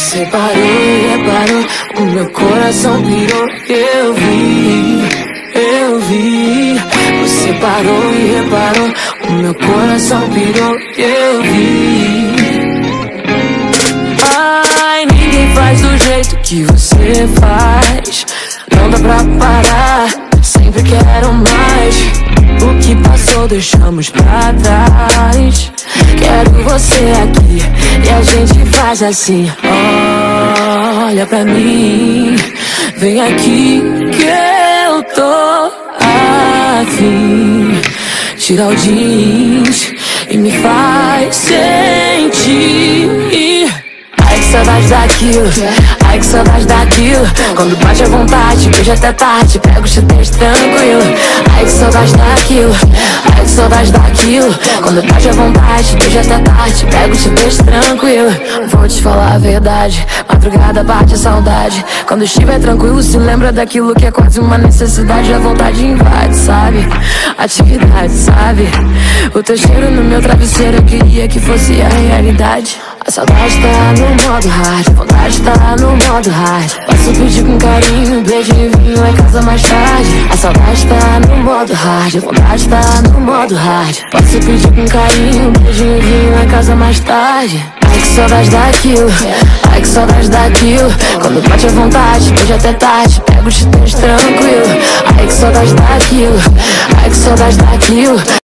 e reparou, o meu coração pirou. Eu vi, eu vi. Você parou e reparou, o meu coração pirou. Eu vi. Ai, ninguém faz do jeito que você faz. Não dá pra parar, sempre quero mais. O que passou deixamos pra trás. Quero você aqui e gente faz assim. Olha pra mim, vem aqui que eu tô afim. Tira o jeans e me faz sentir saudade daquilo, ai que saudade daquilo. Quando bate a vontade, beijo até tarde, pego o chuteiros tranquilo. Ai que saudade daquilo, ai que saudade daquilo. Quando bate a vontade, beijo até tarde, pego o chuteiros tranquilo. Vou te falar a verdade, madrugada bate a saudade. Quando estiver tranquilo, se lembra daquilo que é quase uma necessidade. A vontade invade, sabe? Atividade, sabe? O teu cheiro no meu travesseiro, eu queria que fosse a realidade. A saudade tá no modo hard, a vontade tá no modo hard. Posso pedir com carinho, beijo e vinho em casa mais tarde. A saudade tá modo hard, vontade tá no modo hard. Posso pedir com carinho, beijo e vinho em casa mais tarde. Ai que saudade daquilo, ai que saudade daquilo. Quando bate a vontade, beijo até tarde, pego teus tranquilo. Ai que saudade daquilo, ai que saudade daquilo.